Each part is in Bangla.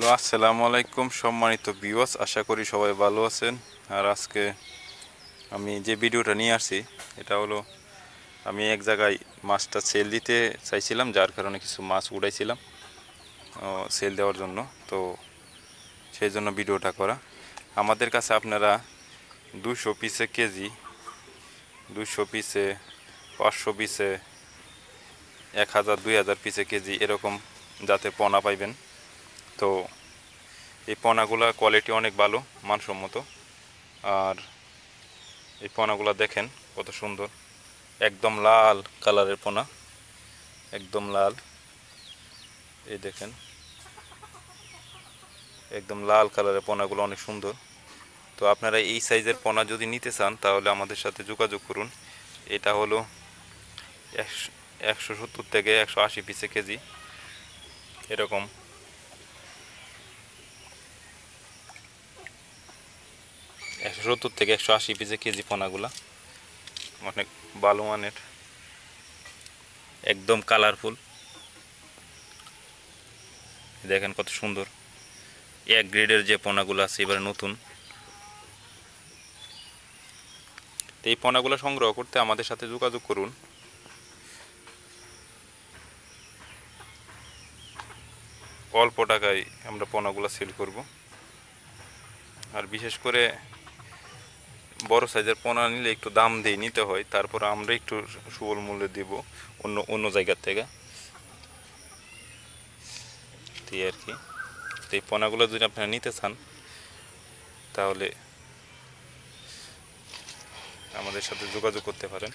হ্যালো, আসসালামু আলাইকুম সম্মানিত ভিউয়ার্স আশা করি সবাই ভালো আছেন। আর আজকে আমি যে ভিডিওটা নিয়ে আসছি, এটা হলো আমি এক জায়গায় মাছটা সেল দিতে চাইছিলাম, যার কারণে কিছু মাছ উড়াইছিলাম সেল দেওয়ার জন্য। তো সেই জন্য ভিডিওটা করা। আমাদের কাছে আপনারা দুশো পিসে কেজি দুশো পিসে পাঁচশো পিসে এক হাজার, দুই হাজার পিসে কেজি এরকম যাতে পোনা পাইবেন। তো এই পোনাগুলা কোয়ালিটি অনেক ভালো, মানসম্মত। আর এই পোনাগুলা দেখেন কত সুন্দর। একদম লাল কালারের পোনা, একদম লাল। এই দেখেন, একদম লাল কালারের পোনাগুলো অনেক সুন্দর। তো আপনারা এই সাইজের পোনা যদি নিতে চান, তাহলে আমাদের সাথে যোগাযোগ করুন। এটা হলো একশো সত্তর থেকে একশো আশি পিসে কেজি। এরকম। সত্তর থেকে একশো আশি পিসে কেজি পোনাগুলা। অনেক ভালো মানের। একদম কালারফুল দেখেন কত সুন্দর। এক গ্রেডের যে পোনাগুলো আছে এবারে নতুন। এই পোনাগুলো সংগ্রহ করতে আমাদের সাথে যোগাযোগ করুন। অল্প টাকায় আমরা পোনাগুলো সেল করব। আর বিশেষ করে বড় সাইজের পোনা নিলে একটু দাম দিয়ে নিতে হয়, তারপর আমরা একটু সুবল মূল্যে দিব অন্য অন্য জায়গার থেকে। এই আর কি। তো এই পোনাগুলো যদি আপনারা নিতে চান, তাহলে আমাদের সাথে যোগাযোগ করতে পারেন।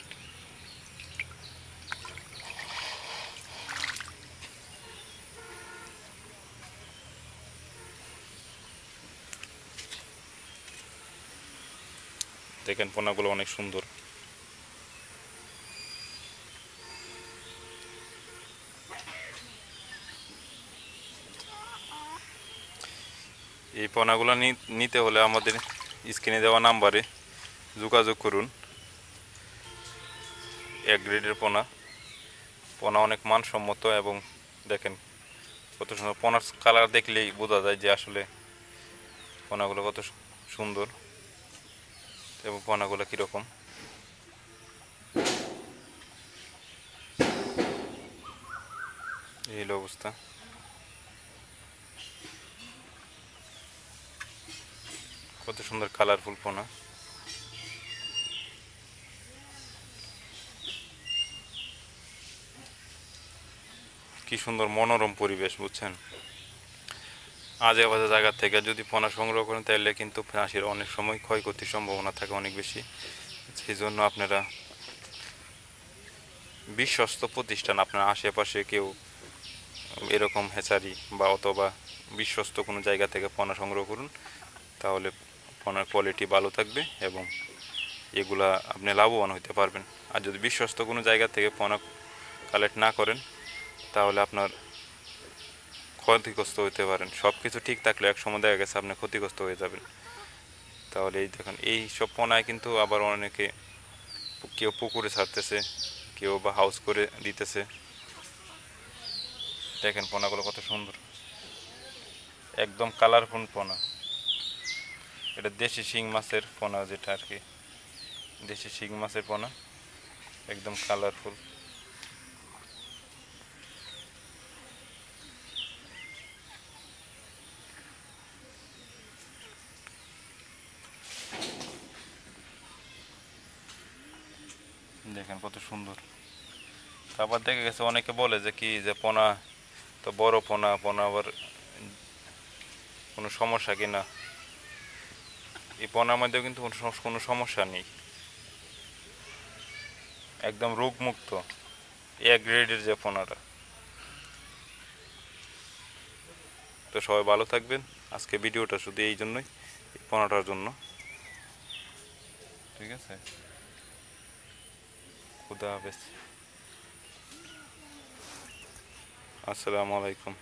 দেখেন পোনাগুলো অনেক সুন্দর। এই পোনাগুলো নিতে হলে আমাদের স্ক্রিনে দেওয়া নাম্বারে যোগাযোগ করুন। এক গ্রেডের পোনা। পোনা অনেক মানসম্মত এবং দেখেন কত সুন্দর। পোনার কালার দেখলেই বোঝা যায় যে আসলে পোনাগুলো কত সুন্দর। এবং পোনাগুলো কীরকম? এই হলো অবস্থা। কত সুন্দর কালারফুল পোনা। কি সুন্দর মনোরম পরিবেশ, বুঝছেন? আজে বাজে জায়গা থেকে যদি পোনা সংগ্রহ করেন, তাহলে কিন্তু হাঁসের অনেক সময় ক্ষয়ক্ষতির সম্ভাবনা থাকে অনেক বেশি। সেই জন্য আপনারা বিশ্বস্ত প্রতিষ্ঠান, আপনার আশেপাশে কেউ এরকম হেচারি বা অথবা বিশ্বস্ত কোনো জায়গা থেকে পোনা সংগ্রহ করুন, তাহলে পোনার কোয়ালিটি ভালো থাকবে এবং এগুলা আপনি লাভবান হতে পারবেন। আর যদি বিশ্বস্ত কোনো জায়গা থেকে পোনা কালেক্ট না করেন, তাহলে আপনার ক্ষতিগ্রস্ত হতে পারেন। সব কিছু ঠিক থাকলে এক সময় দেখা গেছে আপনি ক্ষতিগ্রস্ত হয়ে যাবেন। তাহলে এই দেখেন, এই সব পোনায় কিন্তু আবার অনেকে কেউ পুকুরে ছাড়তেছে, কেউ বা হাউস করে দিতেছে। দেখেন পোনাগুলো কত সুন্দর। একদম কালারফুল পোনা। এটা দেশি শিং মাছের পোনা যেটা আর কি। দেশি শিং মাছের পোনা। একদম কালারফুল দেখেন কত সুন্দর। তারপর দেখে গেছে অনেকে বলে যে কি যে পোনা, তো বড় পোনা পোনা আবার কোনো সমস্যা কিনা এই পোনার মধ্যেও কিন্তু কোনো সমস্যা নেই। একদম রোগমুক্ত এক গ্রেডের যে পোনাটা। তো সবাই ভালো থাকবেন। আজকে ভিডিওটা শুধু এই জন্যই পোনাটার জন্য। ঠিক আছে। খুদা হাফেজ আসসালামু আলাইকুম